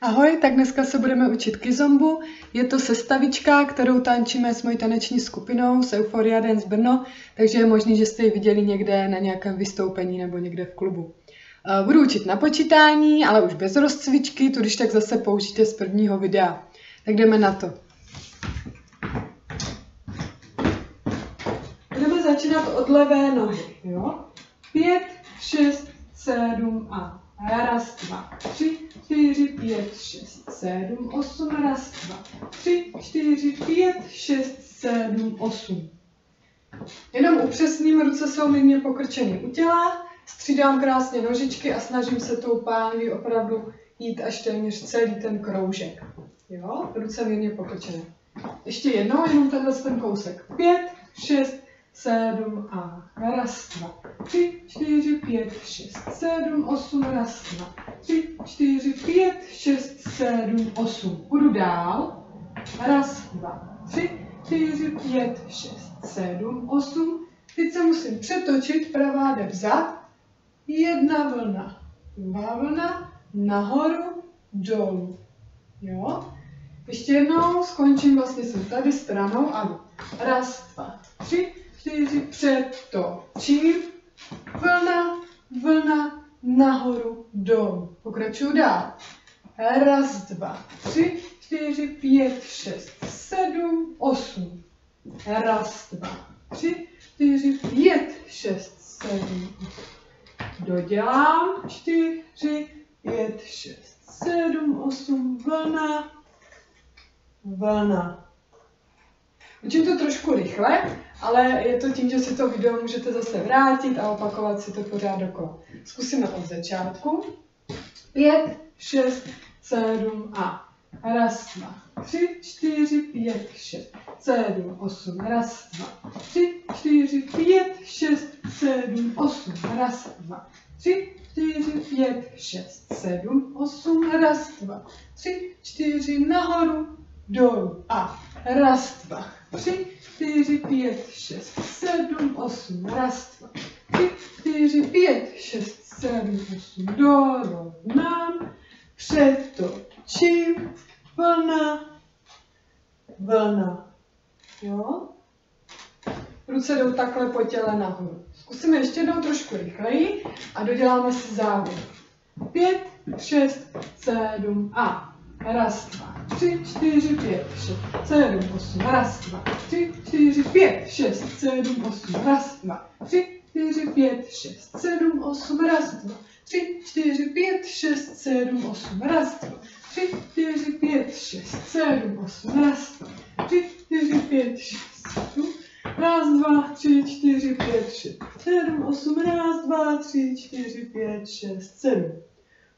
Ahoj, tak dneska se budeme učit kizombu. Je to sestavička, kterou tančíme s mojí taneční skupinou s Euphoria Dance Brno, takže je možný, že jste ji viděli někde na nějakém vystoupení nebo někde v klubu. Eh, budu učit na počítání, ale už bez rozcvičky, tu když tak zase použijte z prvního videa. Tak jdeme na to. Budeme začínat od levé nohy. Jo? Pět, šest, sedm a raz, dva, tři, čtyři, pět, šest, sedm, osm, raz, dva, tři, čtyři, pět, šest, sedm, osm. Jenom upřesním, ruce jsou mírně pokrčeny u těla, střídám krásně nožičky a snažím se tou pánví opravdu jít až téměř celý ten kroužek. Jo, ruce mírně pokrčené. Ještě jednou, jenom tenhle ten kousek. Pět, šest, sedm a raz, dva, tři, čtyři, pět, šest, sedm, osm, raz, dva, tři, čtyři, pět, šest, sedm, osm. Půjdu dál. Raz, dva, tři, čtyři, pět, šest, sedm, osm. Teď se musím přetočit, pravá jde vzad. Jedna vlna, druhá vlna, nahoru, dolů. Jo? Ještě jednou skončím vlastně jsem tady stranou a raz, dva, čtyři, přetočím, vlna, vlna, nahoru, dolů. Pokračuju dál. Raz, dva, tři, čtyři, pět, šest, sedm, osm. Raz, dva, tři, čtyři, pět, šest, sedm. Dodělám. Čtyři, pět, šest, sedm, osm. Vlna, vlna. Učím to trošku rychle, ale je to tím, že si to video můžete zase vrátit a opakovat si to pořád dokola. Zkusíme od začátku. Pět, šest, sedm a raz, dva, tři, čtyři, pět, šest, sedm, osm, raz, dva, tři, čtyři, pět, šest, sedm, osm, raz, dva, tři, čtyři, pět, šest, sedm, osm, raz, dva, tři, čtyři, nahoru, dolů a raz, dva, tři, čtyři, pět, šest, sedm, osm, raz, dva, tři, čtyři, pět, šest, sedm, osm, dorovnám, přetočím, vlna, vlna, jo? Ruce jdou takhle po těle nahoru. Zkusíme ještě jednou trošku rychleji a doděláme si závěr. Pět, šest, sedm a Raz, dva, tři, čtyři, pět, šest, sedm, osm. Raz, dva, tři, čtyři, pět, šest, sedm, osm. Raz, dva, tři, čtyři, pět, šest, sedm, osm. Raz, dva, tři, čtyři, pět, šest, sedm, osm. Raz, dva, tři, čtyři, pět, šest, sedm, osm. Raz, dva, tři, čtyři, pět, šest, sedm. Raz, dva, tři, čtyři, pět, šest, sedm, osm. Raz, dva, tři, čtyři, pět, šest, sedm.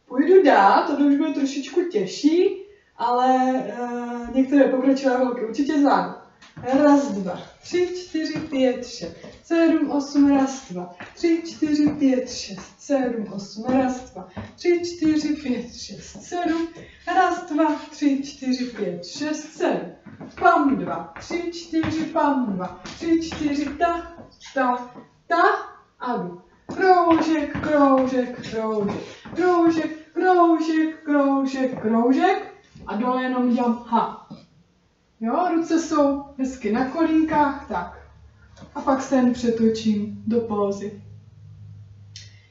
Půjdu dál, to už bude trošičku těžší, ale uh, některé pokročilé holky určitě zvládnu. Raz, dva, tři, čtyři, pět, šest, sedm, osm, raz, dva, tři, čtyři, pět, šest, sedm, osm, raz, dva, tři, čtyři, pět, šest, sedm, raz, dva, tři, čtyři, pět, šest, sedm, pam, dva, tři, čtyři, pam, dva, tři, čtyři, ta, ta, ta a jdu. Kroužek, kroužek, kroužek, kroužek, kroužek, kroužek, kroužek a dole jenom dělám ha. Jo, ruce jsou hezky na kolínkách, tak. A pak se jen přetočím do pózy.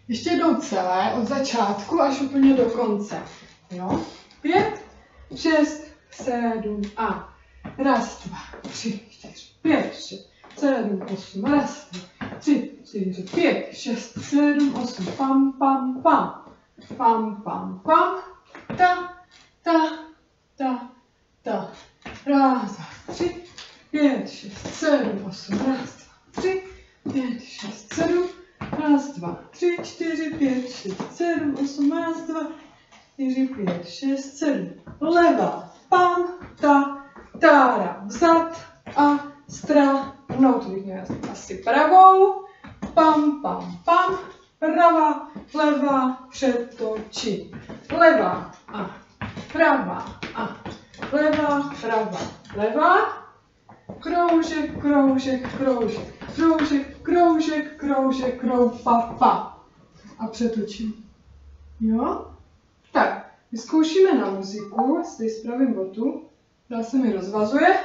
Ještě jednou celé, od začátku až úplně do konce. Jo? Pět, šest, sedm a raz, dva, tři, čtyři, pět, šest, sedm, osm, raz, dva, tři, čtyři, pět, šest, sedm, osm, pam, pam, pam. Pam, pam, pam. Ta, ta, ta. Raz, dva, tři, pět, šest, sedm, osm. Raz, dva, tři, pět, šest, sedm. Raz, dva, tři, čtyři, pět, šest, sedm, osm. Raz, dva, čtyři, pět, šest, sedm. Leva, pam, ta, tára, vzad a stranou. To bych měla asi pravou. Pam, pam, pam prava, levá, přetočí. Levá a pravá a levá, pravá, levá. Kroužek, kroužek, kroužek, kroužek, kroužek, kroužek, krou, pa, pa. A přetočím. Jo? Tak, Vyzkoušíme na muziku, jestli spravím botu. Dál se mi rozvazuje.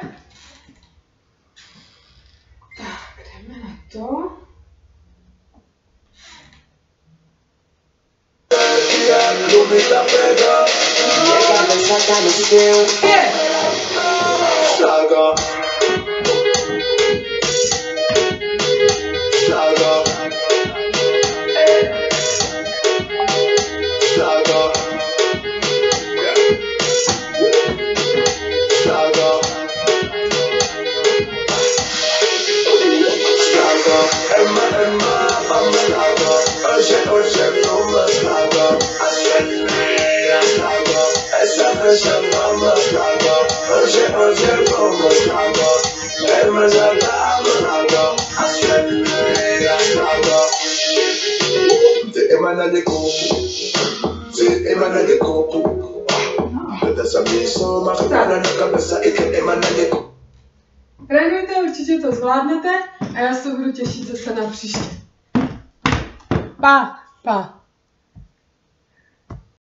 Tak, jdeme na to. Lumita pega, that kind of skill. Yeah. Slugger. Slugger. Slugger. Trénujte, určitě to zvládnete a já se budu těšit zase na příště. Pa, pa.